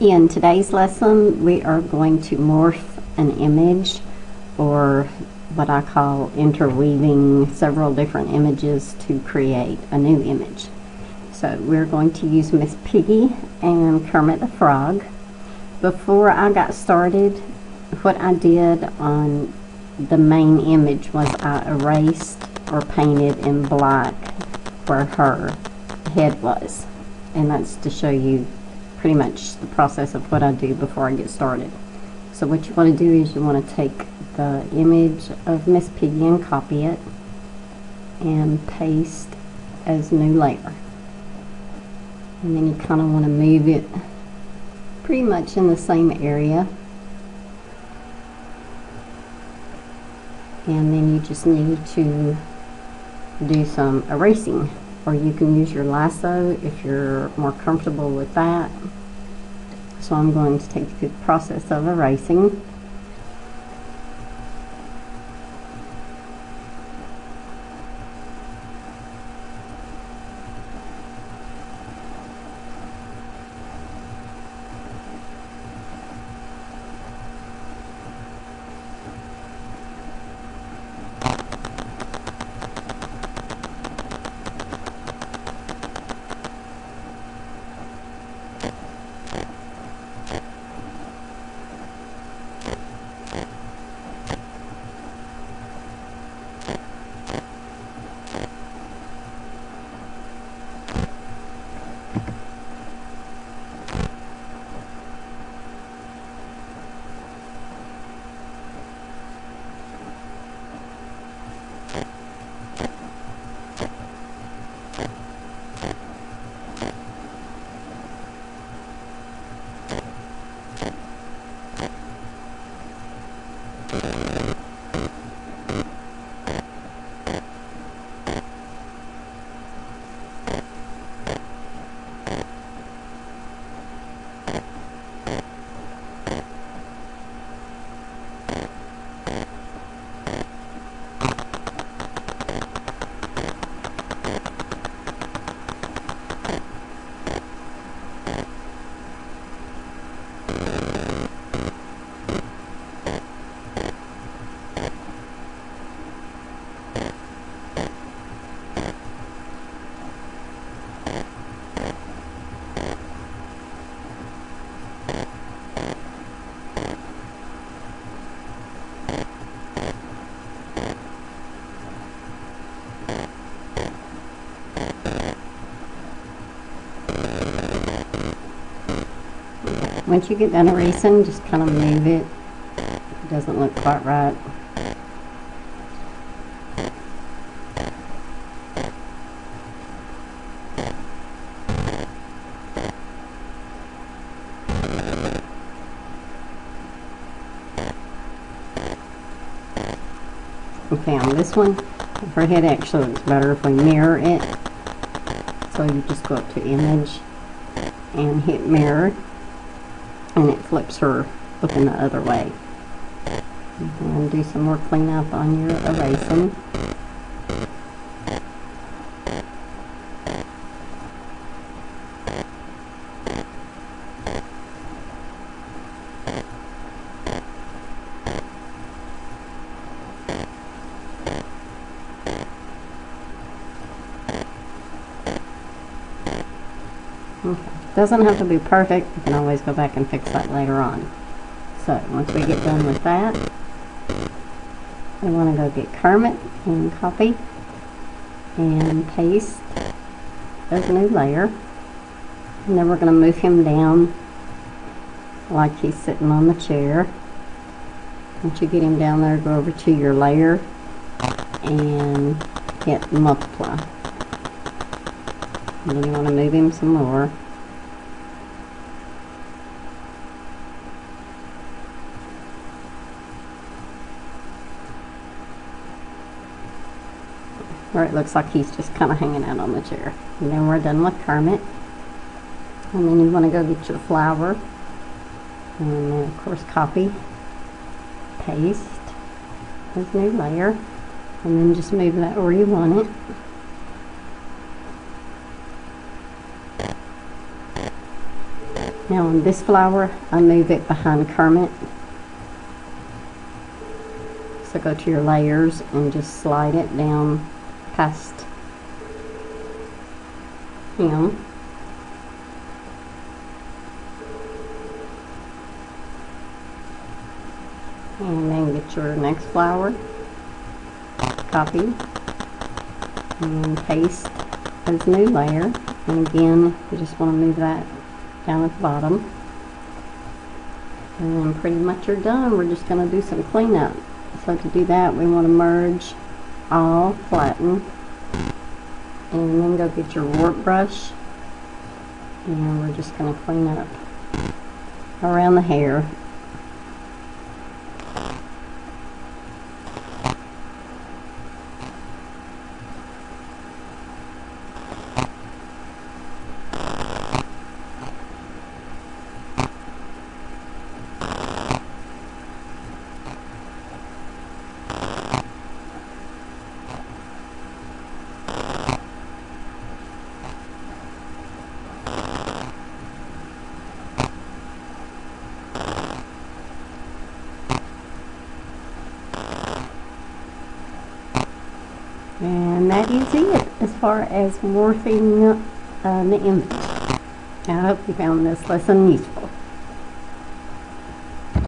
In today's lesson, we are going to morph an image or what I call interweaving several different images to create a new image. So we're going to use Miss Piggy and Kermit the Frog. Before I got started, what I did on the main image was I erased or painted in black where her head was. And that's to show you pretty much the process of what I do before I get started. So what you want to do is you want to take the image of Miss Piggy and copy it and paste as new layer. And then you kind of want to move it pretty much in the same area. And then you just need to do some erasing or you can use your lasso if you're more comfortable with that. So I'm going to take you through the process of erasing. you Once you get done erasing, just kind of move it. It doesn't look quite right. Okay, on this one, her head actually looks better if we mirror it. So you just go up to image and hit mirror and it flips her looking the other way. And do some more cleanup on your erasing. Okay. Doesn't have to be perfect. You can always go back and fix that later on. So once we get done with that, we want to go get Kermit and copy and paste as a new layer. And then we're going to move him down like he's sitting on the chair. Once you get him down there, go over to your layer and hit multiply. And you want to move him some more. where it looks like he's just kind of hanging out on the chair. And then we're done with Kermit. And then you want to go get your flower. And then, of course, copy, paste, this new layer. And then just move that where you want it. Now on this flower, I move it behind Kermit. So go to your layers and just slide it down past him. And then get your next flower, copy, and paste as new layer. And again, you just want to move that down at the bottom. And then pretty much you're done. We're just going to do some cleanup. So to do that, we want to merge all, flatten, and then go get your warp brush. And we're just going to clean up around the hair. And that is it as far as morphing uh, the image. I hope you found this lesson useful.